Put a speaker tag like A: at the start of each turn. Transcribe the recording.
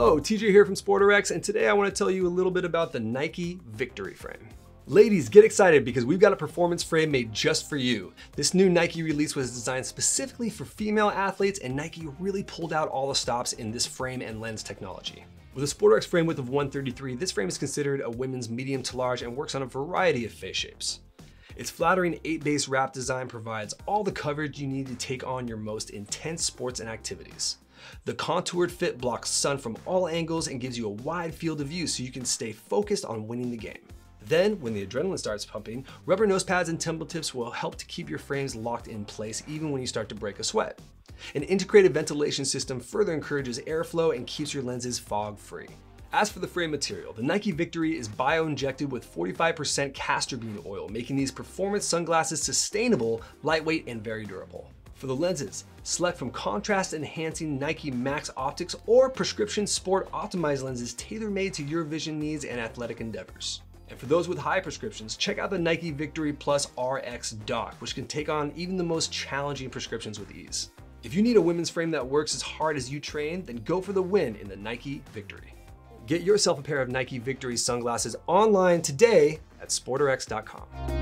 A: Hello, TJ here from SportRx, and today I want to tell you a little bit about the Nike Victory Frame. Ladies, get excited because we've got a performance frame made just for you. This new Nike release was designed specifically for female athletes, and Nike really pulled out all the stops in this frame and lens technology. With a SportRx frame width of 133, this frame is considered a women's medium to large and works on a variety of face shapes. Its flattering 8 base wrap design provides all the coverage you need to take on your most intense sports and activities. The contoured fit blocks sun from all angles and gives you a wide field of view so you can stay focused on winning the game. Then, when the adrenaline starts pumping, rubber nose pads and temple tips will help to keep your frames locked in place even when you start to break a sweat. An integrated ventilation system further encourages airflow and keeps your lenses fog free. As for the frame material, the Nike Victory is bio-injected with 45% castor bean oil, making these performance sunglasses sustainable, lightweight, and very durable. For the lenses, select from contrast enhancing Nike Max Optics or prescription sport optimized lenses tailor-made to your vision needs and athletic endeavors. And for those with high prescriptions, check out the Nike Victory Plus RX Dock, which can take on even the most challenging prescriptions with ease. If you need a women's frame that works as hard as you train, then go for the win in the Nike Victory. Get yourself a pair of Nike Victory sunglasses online today at sportrx.com.